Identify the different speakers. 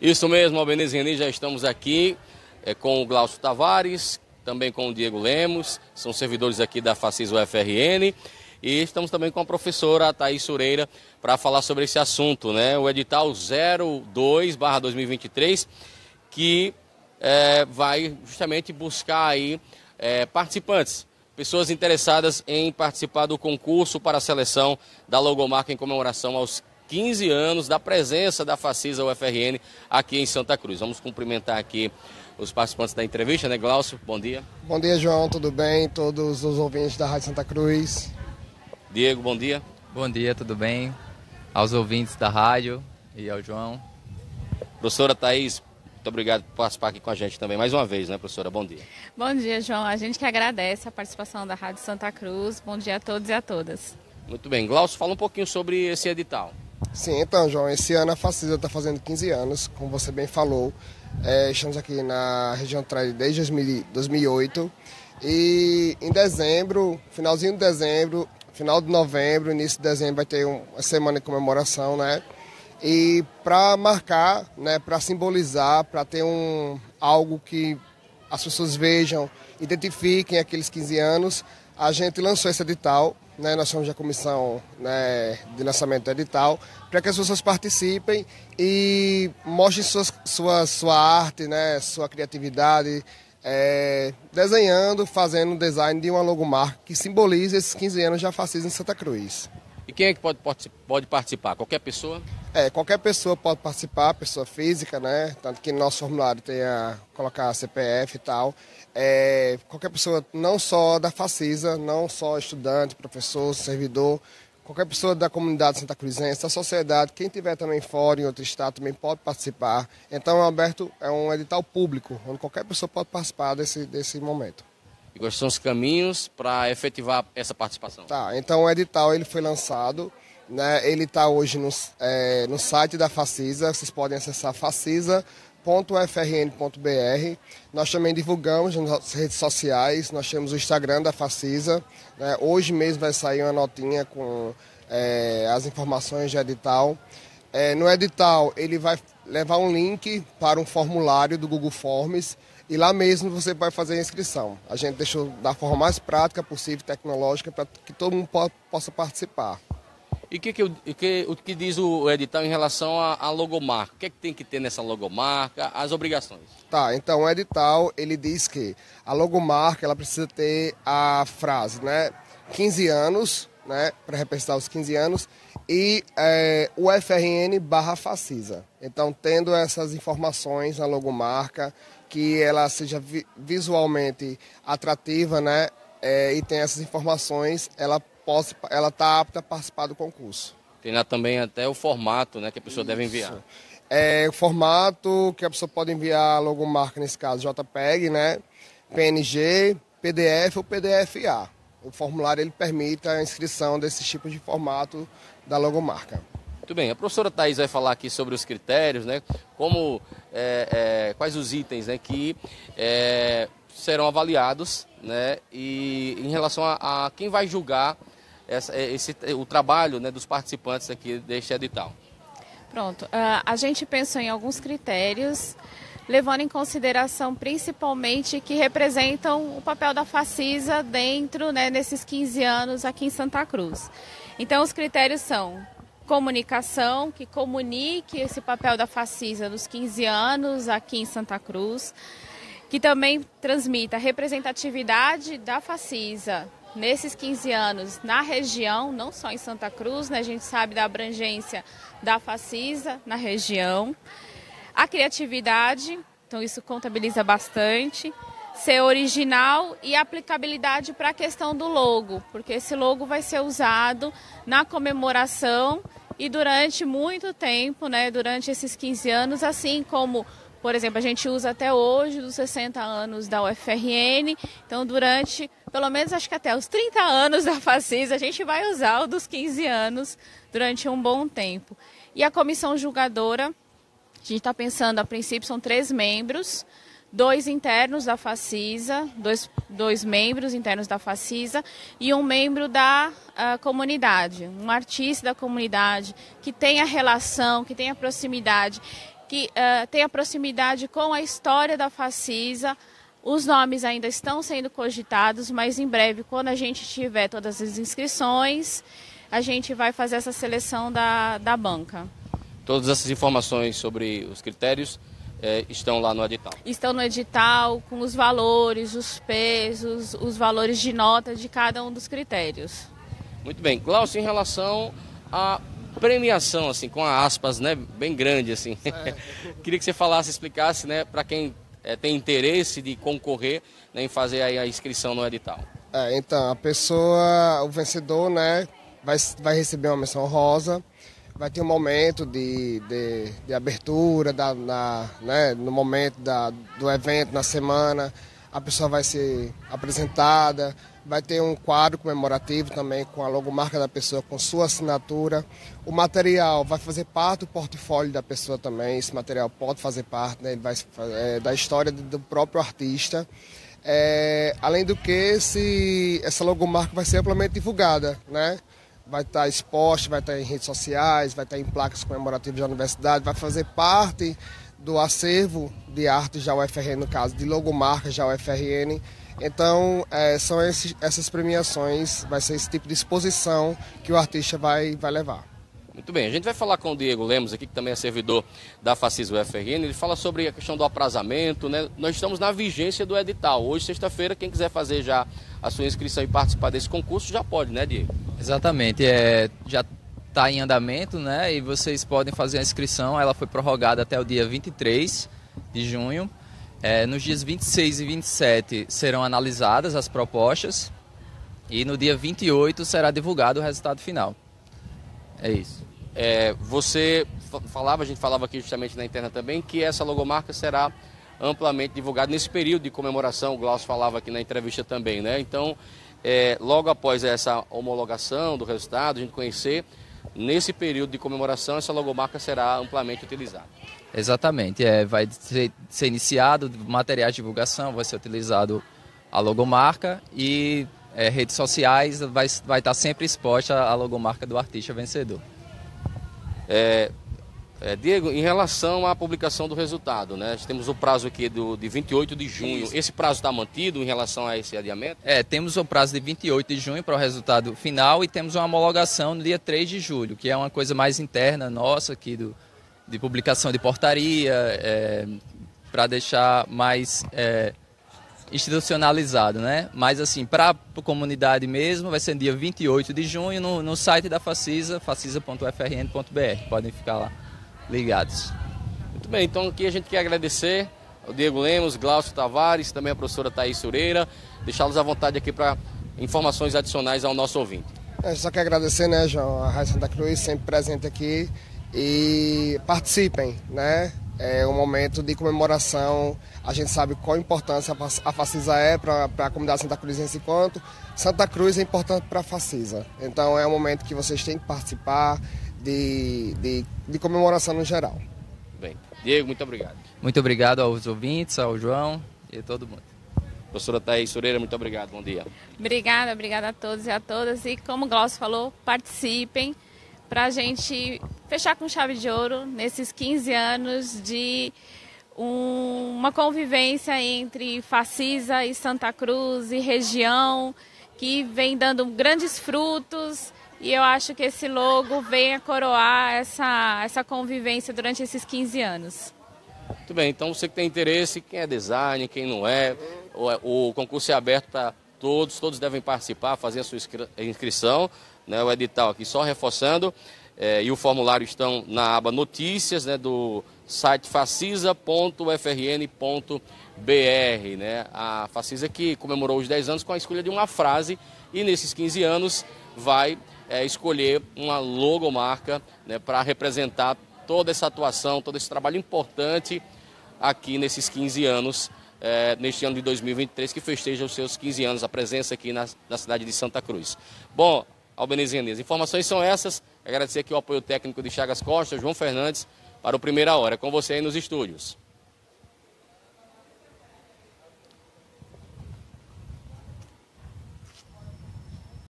Speaker 1: Isso mesmo, Albenise Reni, já estamos aqui é, com o Glaucio Tavares, também com o Diego Lemos, são servidores aqui da Facis UFRN. E estamos também com a professora Thaís Sureira para falar sobre esse assunto, né? O edital 02-2023, que é, vai justamente buscar aí é, participantes, pessoas interessadas em participar do concurso para a seleção da logomarca em comemoração aos 15 anos da presença da Facisa UFRN aqui em Santa Cruz. Vamos cumprimentar aqui os participantes da entrevista, né, Glaucio? Bom dia.
Speaker 2: Bom dia, João, tudo bem? Todos os ouvintes da Rádio Santa Cruz.
Speaker 1: Diego, bom dia.
Speaker 3: Bom dia, tudo bem? Aos ouvintes da rádio e ao João.
Speaker 1: Professora Thaís, muito obrigado por participar aqui com a gente também, mais uma vez, né, professora? Bom dia.
Speaker 4: Bom dia, João. A gente que agradece a participação da Rádio Santa Cruz. Bom dia a todos e a todas.
Speaker 1: Muito bem. Glaucio, fala um pouquinho sobre esse edital.
Speaker 2: Sim, então, João, esse ano a Facisa está fazendo 15 anos, como você bem falou. É, estamos aqui na região Trade desde 2008. E em dezembro, finalzinho de dezembro, final de novembro, início de dezembro, vai ter uma semana de comemoração, né? E para marcar, né, para simbolizar, para ter um algo que as pessoas vejam, identifiquem aqueles 15 anos, a gente lançou esse edital né, nós somos a comissão né, de lançamento edital, para que as pessoas participem e mostrem suas, sua, sua arte, né, sua criatividade, é, desenhando, fazendo um design de uma logomarca que simboliza esses 15 anos de fascismo em Santa Cruz.
Speaker 1: E quem é que pode, pode participar? Qualquer pessoa?
Speaker 2: É, qualquer pessoa pode participar, pessoa física, né? Tanto que no nosso formulário tem a colocar CPF e tal. É, qualquer pessoa, não só da Facisa, não só estudante, professor, servidor, qualquer pessoa da comunidade santa cruzense, da sociedade, quem tiver também fora, em outro estado, também pode participar. Então, é aberto, é um edital público, onde qualquer pessoa pode participar desse, desse momento.
Speaker 1: E quais são os caminhos para efetivar essa participação?
Speaker 2: Tá, então o edital ele foi lançado, né, ele está hoje no, é, no site da Facisa, vocês podem acessar facisa.frn.br. Nós também divulgamos nas redes sociais, nós temos o Instagram da Facisa. Né, hoje mesmo vai sair uma notinha com é, as informações de edital. É, no edital ele vai levar um link para um formulário do Google Forms e lá mesmo você vai fazer a inscrição. A gente deixou da forma mais prática possível, tecnológica, para que todo mundo po possa participar.
Speaker 1: E que que, o, que, o que diz o edital em relação à, logomarca? O que, é que tem que ter nessa logomarca, as obrigações?
Speaker 2: Tá, então o edital ele diz que a logomarca ela precisa ter a frase, né? 15 anos, né? Para representar os 15 anos, e é, o FRN barra Facisa. Então, tendo essas informações na logomarca, que ela seja vi visualmente atrativa, né? É, e tem essas informações, ela possa, ela está apta a participar do concurso.
Speaker 1: Tem lá também até o formato, né, que a pessoa Isso. deve enviar.
Speaker 2: É, o formato que a pessoa pode enviar a logomarca, nesse caso JPEG, né? PNG, PDF ou PDFA. O formulário ele permite a inscrição desses tipos de formato da logomarca.
Speaker 1: Muito bem, a professora Thais vai falar aqui sobre os critérios, né? Como, é, é, quais os itens né, que é, serão avaliados, né? E em relação a, a quem vai julgar essa, esse, o trabalho né, dos participantes aqui deste edital.
Speaker 4: Pronto, uh, a gente pensou em alguns critérios, levando em consideração principalmente que representam o papel da Facisa dentro, né, nesses 15 anos aqui em Santa Cruz. Então, os critérios são comunicação, que comunique esse papel da Facisa nos 15 anos aqui em Santa Cruz, que também transmita representatividade da Facisa nesses 15 anos na região, não só em Santa Cruz, né? a gente sabe da abrangência da Facisa na região. A criatividade, então isso contabiliza bastante. Ser original e aplicabilidade para a questão do logo, porque esse logo vai ser usado na comemoração e durante muito tempo, né, durante esses 15 anos, assim como, por exemplo, a gente usa até hoje dos 60 anos da UFRN, então durante, pelo menos acho que até os 30 anos da FACIS, a gente vai usar o dos 15 anos durante um bom tempo. E a comissão julgadora, a gente está pensando, a princípio são três membros, dois internos da Facisa, dois, dois membros internos da Facisa e um membro da uh, comunidade, um artista da comunidade que tenha relação, que tenha proximidade. que uh, tenha proximidade com a história da Facisa. Os nomes ainda estão sendo cogitados, mas em breve, quando a gente tiver todas as inscrições, a gente vai fazer essa seleção da, da banca.
Speaker 1: Todas essas informações sobre os critérios é, estão lá no edital?
Speaker 4: Estão no edital, com os valores, os pesos, os valores de nota de cada um dos critérios.
Speaker 1: Muito bem. Glaucio, em relação à premiação, assim, com aspas, né, bem grande, assim. Queria que você falasse, explicasse, né, para quem é, tem interesse de concorrer né, em fazer a inscrição no edital.
Speaker 2: É, então, a pessoa, o vencedor, né, vai, vai receber uma menção rosa, vai ter um momento de, de, de abertura, da, na, né, no momento da, do evento, na semana, a pessoa vai ser apresentada, vai ter um quadro comemorativo também com a logomarca da pessoa, com sua assinatura. O material vai fazer parte do portfólio da pessoa também, esse material pode fazer parte né, vai, é, da história do próprio artista. É, além do que, esse, essa logomarca vai ser amplamente divulgada, né? Vai estar exposta, vai estar em redes sociais, vai estar em placas comemorativas da universidade, vai fazer parte do acervo de arte já UFRN, no caso, de logomarca já UFRN. Então, é, são esses, essas premiações, vai ser esse tipo de exposição que o artista vai, vai levar.
Speaker 1: Muito bem, a gente vai falar com o Diego Lemos aqui, que também é servidor da Facis UFRN. Ele fala sobre a questão do aprazamento, né? Nós estamos na vigência do edital. Hoje, sexta-feira, quem quiser fazer já a sua inscrição e participar desse concurso já pode, né, Diego?
Speaker 3: Exatamente, é, já está em andamento, né? E vocês podem fazer a inscrição. Ela foi prorrogada até o dia 23 de junho. É, nos dias 26 e 27 serão analisadas as propostas e no dia 28 será divulgado o resultado final. É isso.
Speaker 1: É, você falava, a gente falava aqui justamente na internet também, que essa logomarca será amplamente divulgada nesse período de comemoração. O Glaucio falava aqui na entrevista também, né? Então, é, logo após essa homologação do resultado, a gente conhecer, nesse período de comemoração, essa logomarca será amplamente utilizada.
Speaker 3: Exatamente, é, vai ser, ser iniciado materiais de divulgação, vai ser utilizado a logomarca e é, redes sociais vai, vai estar sempre exposta a logomarca do artista vencedor.
Speaker 1: É, é, Diego, em relação à publicação do resultado, né? Temos o prazo aqui do, de 28 de junho. Isso. Esse prazo está mantido em relação a esse adiamento?
Speaker 3: É, temos o prazo de 28 de junho para o resultado final e temos uma homologação no dia 3 de julho, que é uma coisa mais interna nossa aqui do, de publicação de portaria, é, para deixar mais é, institucionalizado, né? Mas assim, para a comunidade mesmo, vai ser dia 28 de junho no, no site da Facisa, facisa.frn.br. Podem ficar lá ligados.
Speaker 1: Muito bem, então aqui a gente quer agradecer ao Diego Lemos, Glaucio Tavares, também a professora Thaís Sureira, deixá-los à vontade aqui para informações adicionais ao nosso ouvinte.
Speaker 2: É, só quero agradecer, né, João, a Rádio Santa Cruz, sempre presente aqui e participem, né? É um momento de comemoração. A gente sabe qual a importância a Facisa é para a comunidade Santa Cruzense quanto Santa Cruz é importante para a Facisa. Então é um momento que vocês têm que participar, de, de, de comemoração no geral.
Speaker 1: Bem, Diego, muito obrigado.
Speaker 3: Muito obrigado aos ouvintes, ao João e a todo mundo.
Speaker 1: Professora Thaís Sureira, muito obrigado, bom dia.
Speaker 4: Obrigada, obrigada a todos e a todas. E como o Glaucio falou, participem para a gente fechar com chave de ouro nesses 15 anos de um, uma convivência entre Facisa e Santa Cruz e região, que vem dando grandes frutos e eu acho que esse logo vem a coroar essa, essa convivência durante esses 15 anos.
Speaker 1: Muito bem, então você que tem interesse, quem é design, quem não é, o, o concurso é aberto para todos, todos devem participar, fazer a sua inscrição, né, o edital aqui só reforçando, é, e o formulário estão na aba notícias né, do site facisa.frn.br. Né, a Facisa que comemorou os 10 anos com a escolha de uma frase e nesses 15 anos vai é, escolher uma logomarca né, para representar toda essa atuação, todo esse trabalho importante aqui nesses 15 anos, é, neste ano de 2023, que festeja os seus 15 anos, a presença aqui na, na cidade de Santa Cruz. Bom, Albanese as informações são essas. Agradecer aqui o apoio técnico de Chagas Costa, João Fernandes, para o Primeira Hora. Com você aí nos estúdios.